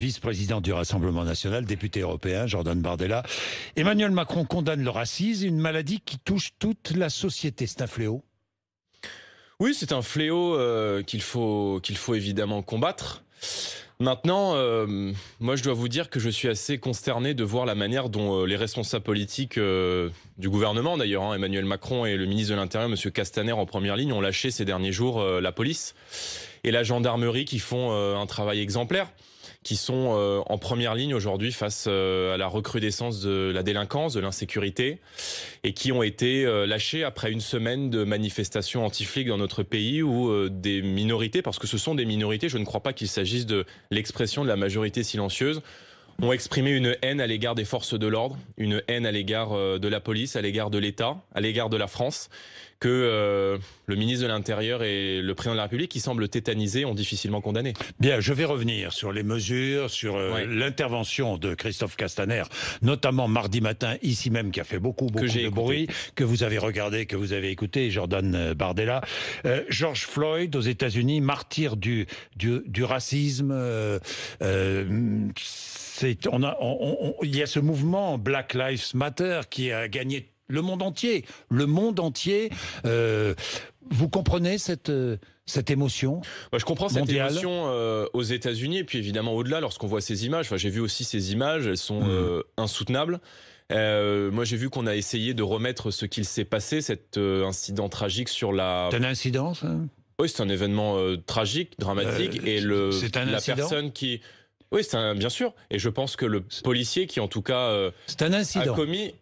Vice-président du Rassemblement national, député européen, Jordan Bardella. Emmanuel Macron condamne le racisme, une maladie qui touche toute la société. C'est un fléau? Oui, c'est un fléau euh, qu'il faut, qu'il faut évidemment combattre. Maintenant, euh, moi je dois vous dire que je suis assez consterné de voir la manière dont euh, les responsables politiques du gouvernement, d'ailleurs, hein, Emmanuel Macron et le ministre de l'Intérieur, M. Castaner, en première ligne, ont lâché ces derniers jours la police et la gendarmerie qui font un travail exemplaire qui sont euh, en première ligne aujourd'hui face euh, à la recrudescence de la délinquance, de l'insécurité, et qui ont été euh, lâchés après une semaine de manifestations anti-flics dans notre pays où des minorités, parce que ce sont des minorités, je ne crois pas qu'il s'agisse de l'expression de la majorité silencieuse, ont exprimé une haine à l'égard des forces de l'ordre, une haine à l'égard euh, de la police, à l'égard de l'État, à l'égard de la France, que euh, le ministre de l'Intérieur et le président de la République, qui semblent tétanisés, ont difficilement condamné. Bien, je vais revenir sur les mesures, sur euh, Ouais. l'intervention de Christophe Castaner, notamment mardi matin, ici même, qui a fait beaucoup, beaucoup j'ai de écouté. bruit, que vous avez regardé, que vous avez écouté, Jordan euh, Bardella. Euh, George Floyd aux États-Unis, martyr du, du, du racisme. C'est, on a, on- on- il y a ce mouvement Black Lives Matter qui a gagné le monde entier. Le monde entier. euh, vous comprenez cette, euh, cette émotion Moi, je comprends cette émotion euh, aux États-Unis et puis évidemment au-delà lorsqu'on voit ces images. Enfin, j'ai vu aussi ces images, elles sont Mm. euh, insoutenables. Euh, moi, j'ai vu qu'on a essayé de remettre ce qu'il s'est passé, cet incident tragique sur la. C'est un incident, ça? Oui, c'est un événement tragique, dramatique, et le c'est un la personne qui. Oui, c'est un, bien sûr. Et je pense que le policier qui, en tout cas, euh, C'est un a commis.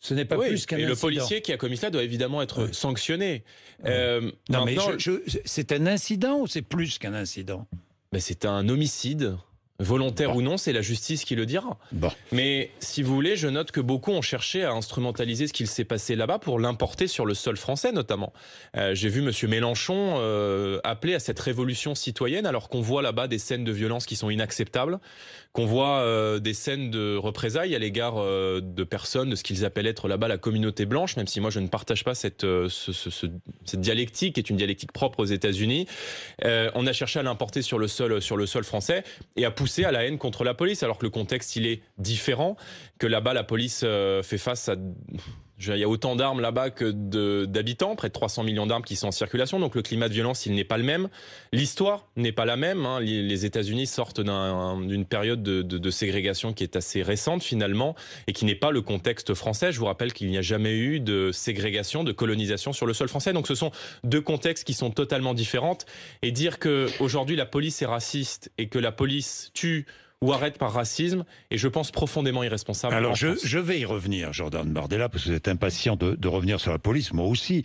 Ce n'est pas Oui, plus qu'un et incident. le policier qui a commis cela doit évidemment être Oui. sanctionné. Oui. Euh, Non, mais maintenant, je- je- c'est un incident ou c'est plus qu'un incident? Ben, c'est un homicide, volontaire Bon. ou non, c'est la justice qui le dira. Bon. Mais si vous voulez, je note que beaucoup ont cherché à instrumentaliser ce qu'il s'est passé là-bas pour l'importer sur le sol français notamment. Euh, J'ai vu Monsieur Mélenchon euh, appeler à cette révolution citoyenne alors qu'on voit là-bas des scènes de violence qui sont inacceptables, qu'on voit euh, des scènes de représailles à l'égard de personnes de ce qu'ils appellent être là-bas la communauté blanche, même si moi je ne partage pas cette, ce- ce- ce- cette dialectique qui est une dialectique propre aux États-Unis. On a cherché à l'importer sur le sol sur le sol français et à à la haine contre la police, alors que le contexte il est différent, que là-bas la police euh, fait face à il y a autant d'armes là-bas que d'habitants, près de 300 millions d'armes qui sont en circulation, donc le climat de violence, il n'est pas le même. L'histoire n'est pas la même. hein. Les États-Unis sortent d'un- d'une période de, de- de ségrégation qui est assez récente finalement et qui n'est pas le contexte français. Je vous rappelle qu'il n'y a jamais eu de ségrégation, de colonisation sur le sol français. Donc ce sont deux contextes qui sont totalement différents. Et dire que aujourd'hui la police est raciste et que la police tue ou arrête par racisme est, je pense, profondément irresponsable. Alors, je, je vais y revenir, Jordan Bardella, parce que vous êtes impatient de, de revenir sur la police, moi aussi.